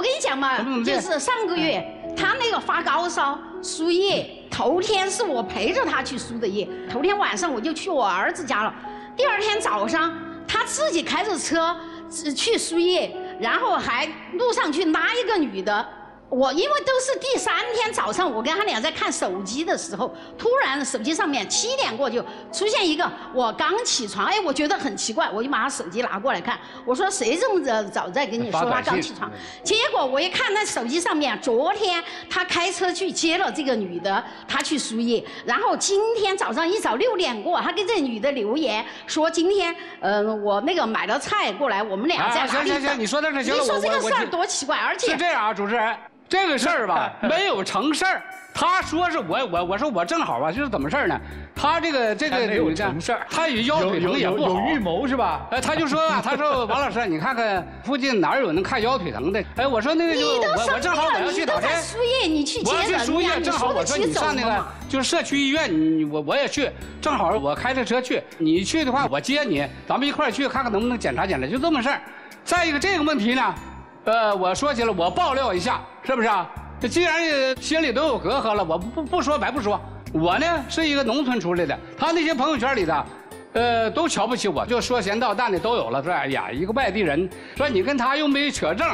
我跟你讲嘛就是上个月他那个发高烧输液，头天是我陪着他去输的液，头天晚上我就去我儿子家了，第二天早上他自己开着车呃去输液，然后还路上去拉一个女的。我因为都是第三天早上，我跟他俩在看手机的时候，突然手机上面七点过就出现一个我刚起床，哎，我觉得很奇怪，我就把他手机拿过来看，我说谁这么早早在跟你说他刚起床？结果我一看那手机上面，昨天他开车去接了这个女的，他去输液，然后今天早上一早六点过，他跟这女的留言说今天，嗯、我那个买了菜过来，我们俩在啊，哪里等？行行行，你说到这行了，你说这个事儿多奇怪，而且是这样啊，主持人，这个事儿吧 没有成事儿。他说是我我我说我正好吧，就是怎么事儿呢？他这个这个还没有事儿他与腰腿疼也不好。有预谋是吧？哎，他就说啊，他说王老师，你看看附近哪儿有能看腰腿疼的？哎，我说那个就我我正好我要去哪天你都在？输液，你去接我要去？输液，正好我说你上那个？就是社区医院，你我我也去，正好我开着车去，你去的话我接你，咱们一块儿去看看能不能检查检查，就这么事儿。再一个这个问题呢，呃，我说起来我爆料一下，是不是啊？这既然心里都有隔阂了，我不不说白不说。我呢是一个农村出来的，他那些朋友圈里的。呃，都瞧不起我，就说闲道淡的都有了。说哎呀，一个外地人，说你跟他又没扯证，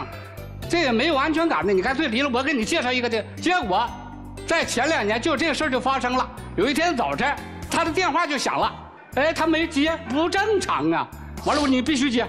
这也没有安全感的，你干脆离了。我给你介绍一个的，结果在前两年就这个事儿就发生了。有一天早晨，他的电话就响了，哎，他没接，不正常啊。完了，你必须接。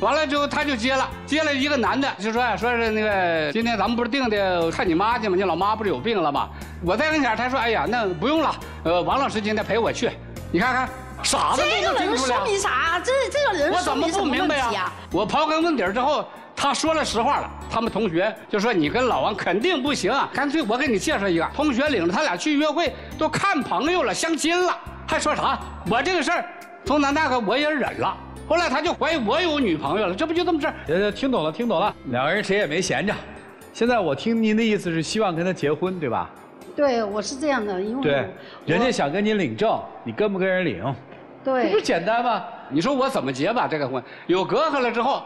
完了之后他就接了，接了一个男的，就说说是那个今天咱们不是定的看你妈去吗？你老妈不是有病了吗？我在跟前，他说哎呀，那不用了，呃，王老师今天陪我去，你看看傻子这个能说。明啥？这这个人说我怎么不明白呀、啊？我刨根问底之后，他说了实话了。他们同学就说你跟老王肯定不行啊，干脆我给你介绍一个同学，领着他俩去约会，都看朋友了，相亲了，还说啥？我这个事儿从南大哥我也忍了。后来他就怀疑我有女朋友了，这不就这么事儿？呃，听懂了，听懂了，两个人谁也没闲着。现在我听您的意思是希望跟他结婚，对吧？对，我是这样的，因为对，人家想跟你领证，你跟不跟人领？这不是简单吗？你说我怎么结吧这个婚？有隔阂了之后，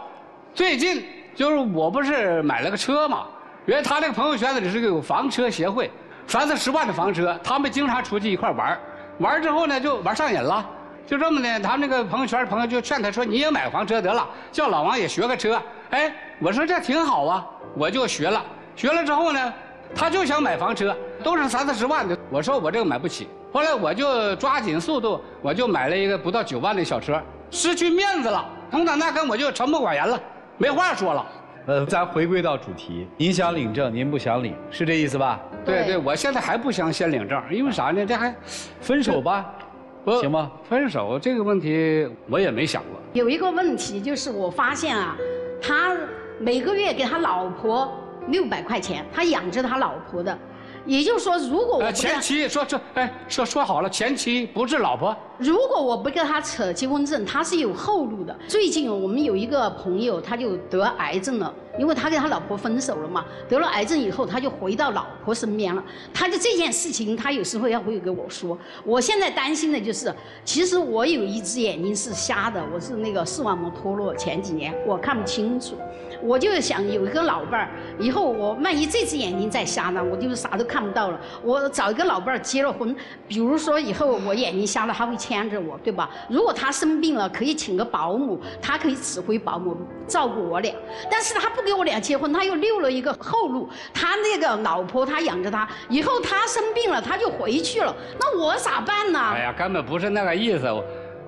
最近就是我不是买了个车嘛，原来他那个朋友圈子里是个有房车协会，三四十万的房车，他们经常出去一块玩儿玩儿之后呢就玩上瘾了，就这么的，他们那个朋友圈朋友就劝他说你也买个房车得了，叫老王也学个车。哎，我说这挺好啊，我就学了，学了之后呢。他就想买房车，都是三四十万的。我说我这个买不起，后来我就抓紧速度，我就买了一个不到九万的小车，失去面子了。从打那跟我就沉默寡言了，没话说了。呃，咱回归到主题，您想领证，您不想领，是这意思吧？对对对，我现在还不想先领证，因为啥呢？这还分手吧，我行吗？分手这个问题我也没想过。有一个问题就是我发现啊，他每个月给他老婆六百块钱，他养着他老婆的，也就是说，如果我前妻说这哎说说好了，前妻不是老婆。如果我不跟他扯结婚证，他是有后路的。最近我们有一个朋友，他就得癌症了，因为他跟他老婆分手了嘛，得了癌症以后，他就回到老婆身边了。他就这件事情，他有时候要会跟我说。我现在担心的就是，其实我有一只眼睛是瞎的，我是那个视网膜脱落，前几年我看不清楚。我就想有一个老伴儿，以后我万一这只眼睛再瞎呢，我就啥都看不到了。我找一个老伴儿结了婚，比如说以后我眼睛瞎了，他会牵着我，对吧？如果他生病了，可以请个保姆，他可以指挥保姆照顾我俩。但是他不给我俩结婚，他又留了一个后路，他那个老婆他养着他，以后他生病了他就回去了，那我咋办呢？哎呀，根本不是那个意思。我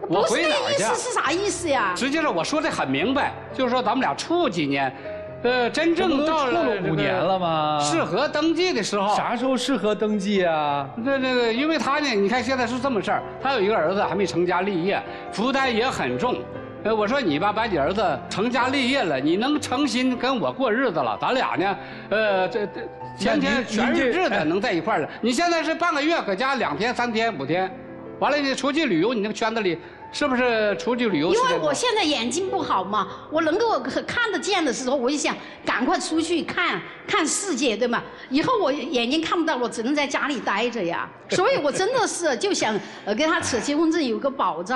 我不是那回哪儿去？意思是啥意思呀？实际上我说的很明白，就是说咱们俩处几年，呃，真正到处了五年了吗？适合登记的时候，啥时候适合登记啊？这这个，因为他呢，你看现在是这么事儿，他有一个儿子还没成家立业，负担也很重。呃，我说你吧，把你儿子成家立业了，你能诚心跟我过日子了，咱俩呢，呃，这这天天全日制的能在一块儿了。你现在是半个月搁家两天、三天、五天，完了你出去旅游，你那个圈子里是不是出去旅游因？为我现在眼睛不好嘛，我能够看得见的时候，我就想赶快出去看看世界，对吗？以后我眼睛看不到，我只能在家里待着呀。所以我真的是就想呃跟他扯结婚证有个保障。